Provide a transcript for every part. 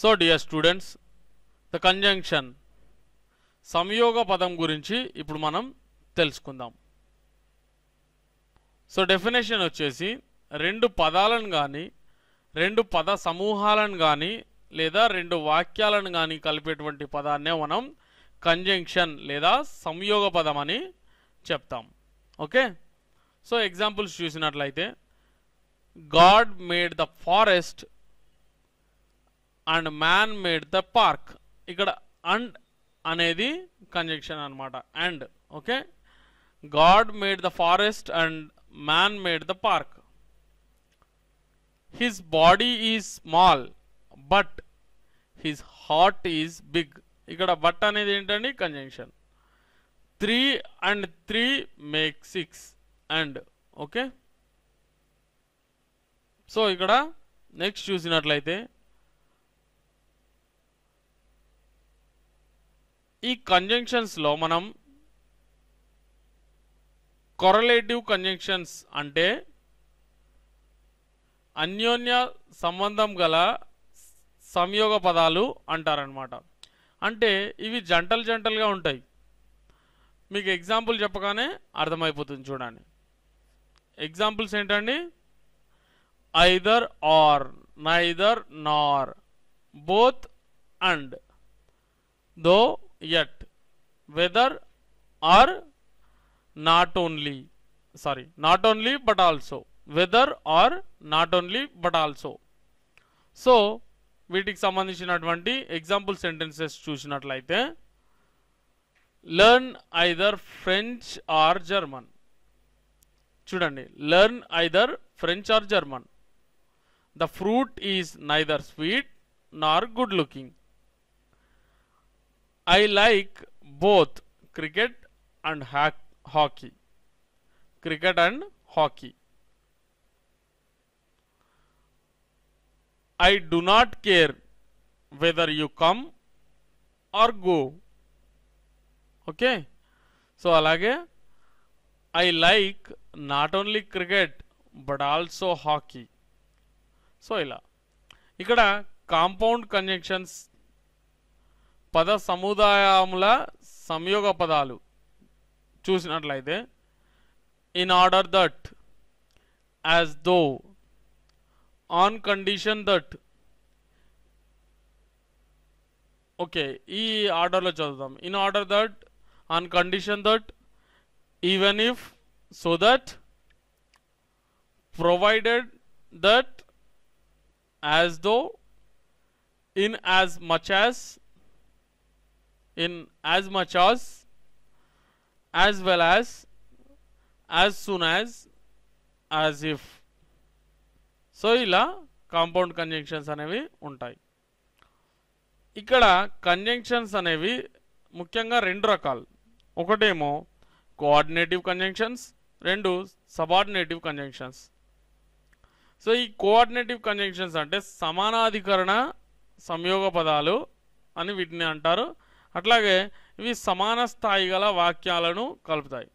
So dear students the conjunction సంయోగ పదం గురించి ఇప్పుడు మనం తెలుసుకుందాం. సో డెఫినేషన్ వచ్చేసి రెండు పదాలను కానీ రెండు పద సమూహాలను కానీ లేదా రెండు వాక్యాలను కానీ కలిపేటువంటి పదాన్నే మనం కంజంక్షన్ లేదా సంయోగ పదం అని చెప్తాం. ఓకే? సో ఎగ్జాంపుల్స్ చూసినట్లయితే God made the forest and man made the park. ఇక్కడ అండ్ అనేది కంజక్షన్ అనమాట and okay? God made the forest and man made the park. His body is small but his heart is big. ఇక్కడ but అనేది ఏంటండి? Conjunction three and three make six. And okay? So ఇక్కడ next చూసినట్లయితే ఈ కంజంక్షన్స్లో మనం కొరలేటివ్ conjunctions అంటే అన్యోన్య సంబంధం గల సంయోగ పదాలు అంటారనమాట అంటే ఇవి జంటలు జంటలుగా ఉంటాయి. మీకు ఎగ్జాంపుల్ చెప్పగానే అర్థమైపోతుంది చూడండి. ఎగ్జాంపుల్స్ ఏంటండి? Either or neither nor both and though yet whether or not only sorry not only but also whether or not only but also. So వీటికి సంబంధించినటువంటి ఎగ్జాంపుల్ సెంటెన్సెస్ చూసినట్లయితే learn either French or German చూడండి learn either French or German the fruit is neither sweet nor good looking I like both cricket and hack hockey cricket and hockey I do not care whether you come or go okay so అలాగే I like not only cricket but also hockey so ఇలా ఇక్కడ compound conjunctions పద సముదాయముల సంయోగ పదాలు చూసినట్లయితే in order that as though on condition that okay ఈ ఆర్డర్లో చదువుదాం. In order that on condition that even if so that provided that as though in as much as in as much as as well as as soon as as if. So ఇలా compound conjunctions అనేవి ఉంటాయి. ఇక్కడ conjunctions అనేవి ముఖ్యంగా రెండు రకాలు. ఒకటేమో coordinative conjunctions రెండు సబార్డినేటివ్ కంజంక్షన్స్ సో ఈ కోఆర్డినేటివ్ కంజంక్షన్స్ అంటే సమానాధికరణ సంయోగ పదాలు అని వీటిని అంటారు. అట్లాగే ఇవి సమాన స్థాయి గల వాక్యాలను కలుపుతాయి.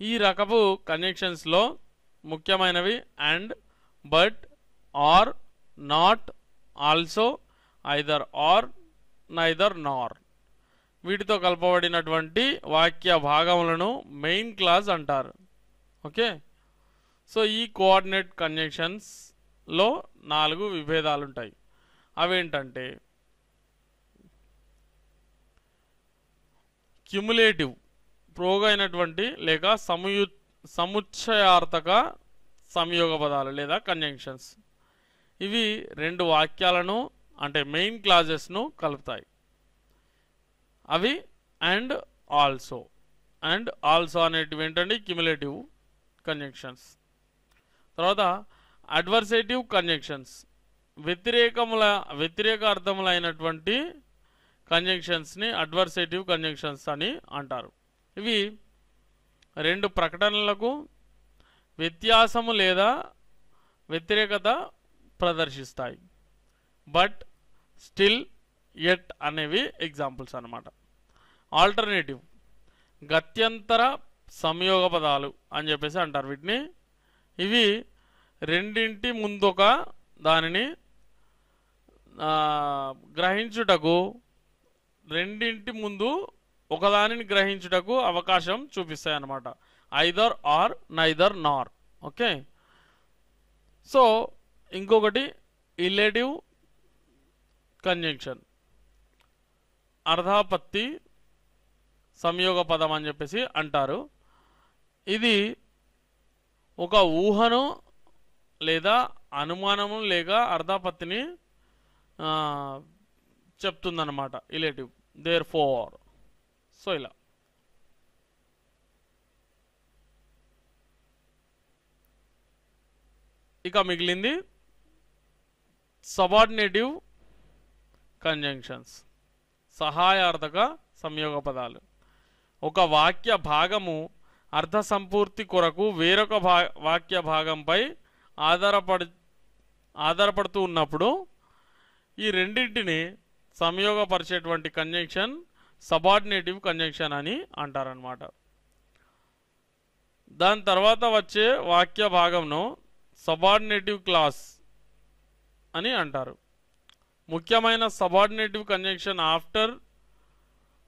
ఈ రకపు కనెక్షన్స్లో ముఖ్యమైనవి and but or not also either or neither nor. వీటితో కలపబడినటువంటి వాక్య భాగములను మెయిన్ క్లాస్ అంటారు. ఓకే? సో ఈ కోఆర్డినేట్ కంజంక్షన్స్లో నాలుగు విభేదాలు ఉంటాయి అవేంటంటే క్యుములేటివ్ ప్రోగైనటువంటి అయినటువంటి లేక సమయు సముచ్చయార్థక సంయోగ పదాలు లేదా కంజంక్షన్స్ ఇవి రెండు వాక్యాలను అంటే మెయిన్ క్లాజెస్ను కలుపుతాయి. అవి అండ్ ఆల్సో అండ్ ఆల్సో అనేటివి ఏంటంటే క్యుములేటివ్ కంజంక్షన్స్ తర్వాత అడ్వర్సేటివ్ కంజంక్షన్స్ వ్యతిరేకముల వ్యతిరేక అర్థములైనటువంటి కంజంక్షన్స్ని అడ్వర్సేటివ్ కంజంక్షన్స్ అని అంటారు. ఇవి రెండు ప్రకటనలకు వ్యత్యాసము లేదా వ్యతిరేకత ప్రదర్శిస్తాయి. బట్ స్టిల్ ఎట్ అనేవి ఎగ్జాంపుల్స్ అనమాట ఆల్టర్నేటివ్ గత్యంతర సంయోగ పదాలు అని చెప్పేసి అంటారు వీటిని. ఇవి రెండింటి ముందొక దానిని గ్రహించుటకు రెండింటి ముందు ఒకదానిని గ్రహించుటకు అవకాశం చూపిస్తాయి అన్నమాట either or neither nor okay so ఇంకొకటి ఇలేటివ్ కంజంక్షన్ అర్ధాపత్తి సంయోగ పదం అని చెప్పేసి అంటారు. ఇది ఒక ఊహను లేదా అనుమానము లేక అర్ధాపత్తిని చెప్తుందన్నమాట. ఇలేటివ్ దేర్ ఫోర్ సో ఇలా ఇక మిగిలింది సబార్డినేటివ్ కంజంక్షన్స్ సహాయార్థక సంయోగ పదాలు ఒక వాక్య భాగము అర్థ సంపూర్తి కొరకు వేరొక భా వాక్య భాగంపై ఆధారపడి ఆధారపడుతూ ఉన్నప్పుడు ఈ రెండింటిని సంయోగపరిచేటువంటి కంజంక్షన్ సబార్డినేటివ్ కంజంక్షన్ అని అంటారనమాట దాని తర్వాత వచ్చే వాక్య భాగంను సబార్డినేటివ్ క్లాస్ అని అంటారు. ముఖ్యమైన సబార్డినేటివ్ కంజంక్షన్ ఆఫ్టర్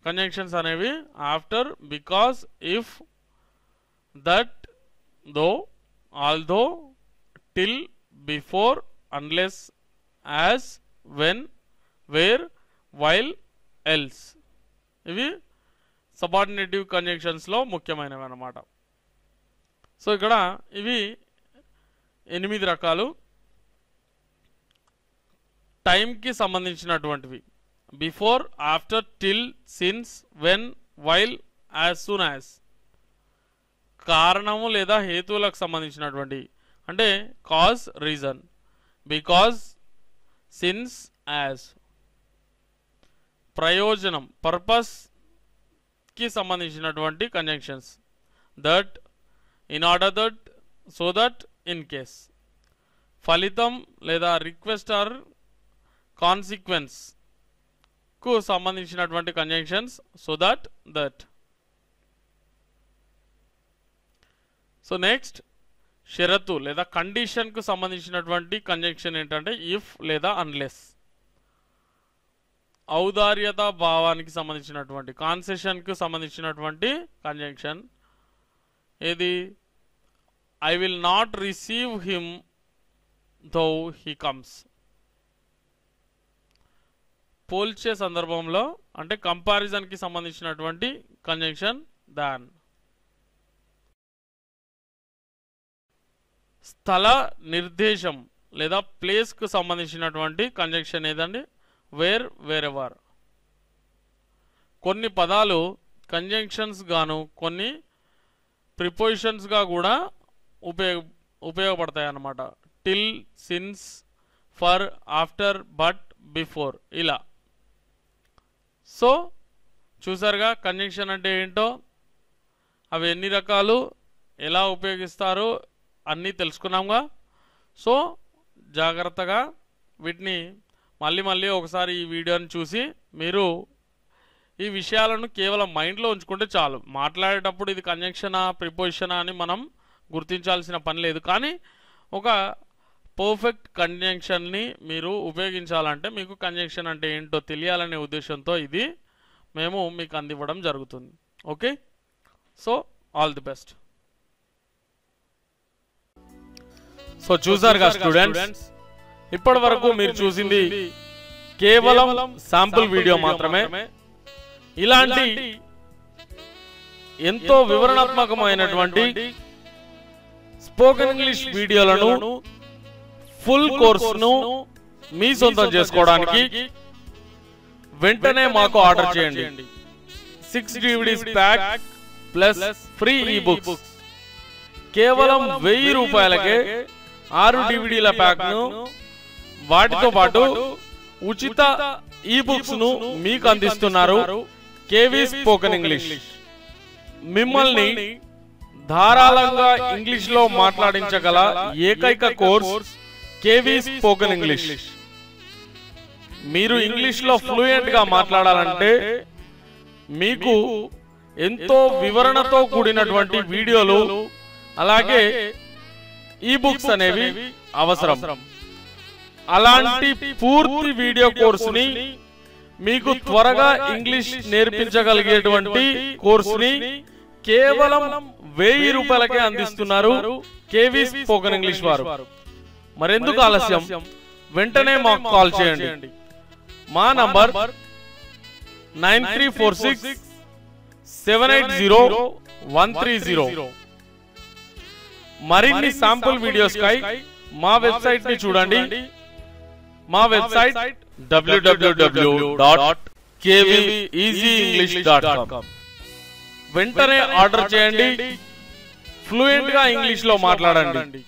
కంజంక్షన్స్ అనేవి after because if that though although till before unless as when where while else ఇవి సబార్డినేటివ్ కంజంక్షన్స్లో ముఖ్యమైనవి అన్నమాట. సో ఇక్కడ ఇవి ఎనిమిది రకాలు. టైంకి సంబంధించినటువంటివి. Before after till since when while as soon as కారణము లేదా హేతువులకు సంబంధించినటువంటి. అంటే cause reason because since as ప్రయోజనం పర్పస్కి సంబంధించినటువంటి conjunctions that in order that so that in case ఫలితం లేదా రిక్వెస్ట్ ఆర్ కాన్సిక్వెన్స్కు సంబంధించినటువంటి conjunctions so that that so next షరతు లేదా కండిషన్కు సంబంధించినటువంటి కంజంక్షన్ ఏంటంటే ఇఫ్ లేదా అన్లెస్ ఔదార్యత భావానికి సంబంధించినటువంటి కాన్సెషన్కు సంబంధించినటువంటి కంజంక్షన్ ఏది? I will not receive him though he comes పోల్చే సందర్భంలో అంటే కంపారిజన్కి సంబంధించినటువంటి కంజంక్షన్ దాన్ స్థల నిర్దేశం లేదా ప్లేస్కు సంబంధించినటువంటి కంజంక్షన్ ఏదండి? వేర్ వేరెవర్ కొన్ని పదాలు కంజంక్షన్స్ గాను కొన్ని ప్రిపోజిషన్స్గా కూడా ఉపయోగ ఉపయోగపడతాయి అన్నమాట till since for after but before ఇలా. సో చూసారుగా కంజంక్షన్ అంటే ఏంటో? అవి ఎన్ని రకాలు? ఎలా ఉపయోగిస్తారు? అన్నీ తెలుసుకున్నాంగా. సో జాగ్రత్తగా వీటిని మళ్ళీ మళ్ళీ ఒకసారి ఈ వీడియోని చూసి మీరు ఈ విషయాలను కేవలం మైండ్లో ఉంచుకుంటే చాలు. మాట్లాడేటప్పుడు ఇది కంజంక్షనా ప్రిపోజిషనా అని మనం గుర్తించాల్సిన పని లేదు. కానీ ఒక పర్ఫెక్ట్ కంజంక్షన్ని మీరు ఉపయోగించాలంటే మీకు కంజంక్షన్ అంటే ఏంటో తెలియాలనే ఉద్దేశంతో ఇది మేము మీకు అందివ్వడం జరుగుతుంది. Okay so all the best so చూసారుగా స్టూడెంట్స్ ఇప్పటి వరకు మీరు చూసింది కేవలం శాంపుల్ వీడియో మాత్రమే. ఇలాంటి ఎంతో వివరణాత్మకమైనటువంటి స్పోకెన్ ఇంగ్లీష్ వీడియోలను ఫుల్ కోర్సును మీ సొంతం చేసుకోవడానికి వెంటనే మాకు ఆర్డర్ చేయండి. Six DVDs pack plus free e books కేవలం వెయ్యి రూపాయలకే ఆరు డివిడీల ప్యాక్ను వాటితో పాటు ఉచిత ఈ బుక్స్ను మీకు అందిస్తున్నారు కేవీ స్పోకెన్ ఇంగ్లీష్ మిమ్మల్ని ధారాళంగా ఇంగ్లీష్లో మాట్లాడించగల ఏకైక కోర్స్ కేవీ స్పోకెన్ ఇంగ్లీష్ మీరు ఇంగ్లీష్లో ఫ్లూయెంట్గా మాట్లాడాలంటే మీకు ఎంతో వివరణతో కూడినటువంటి వీడియోలు అలాగే ఈ బుక్స్ అనేవి అవసరం. అలాంటి పూర్తి వీడియో కోర్సుని మీకు త్వరగా ఇంగ్లీష్ నేర్పించగలిగేటువంటి కోర్సుని కేవలం వెయ్యి రూపాయలకే అందిస్తున్నారు కేవీ స్పోకెన్ ఇంగ్లీష్ వారు. మరెందుకు ఆలస్యం? వెంటనే మాకు కాల్ చేయండి. మా number nine three four six seven eight zero one three zero. మరిన్ని శాంపుల్ వీడియోస్ కై మా వెబ్సైట్ని చూడండి. మా వెబ్సైట్ డబ్ల్యూడబ్ల్యూడబ్ల్యూ డాట్ డాట్ కామ్ వెంటనే ఆర్డర్ చేయండి. ఫ్లూయెంట్గా ఇంగ్లీష్లో మాట్లాడండి.